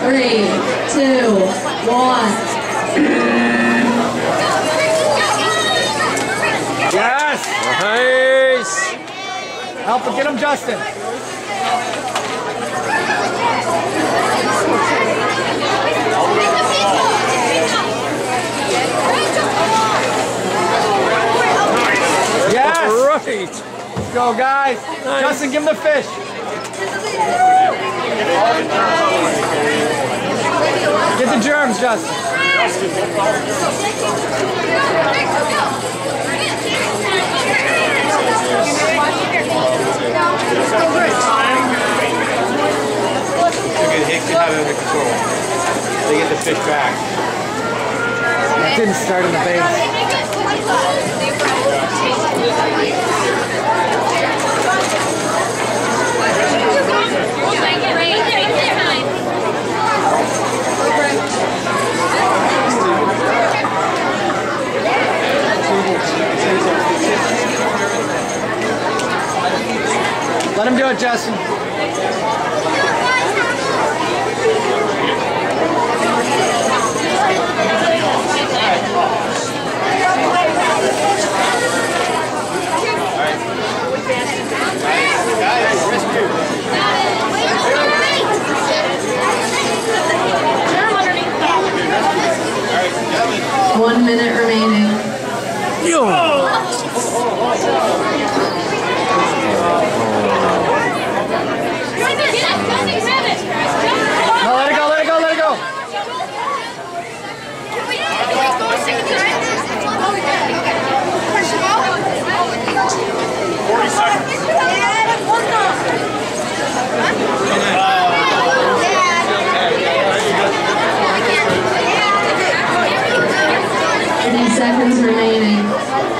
three, two, one. Yes! Nice! Help him, get him, Justin. Yes! Right. Let's go, guys. Justin, give him the fish. Germs, Justin. Hicks have it under control. They get the fish back. That didn't start in the base. Let him do it, Justin. One minute remaining. No, let it go, let it go, let it go. Thirty seconds remaining. Ten, nine,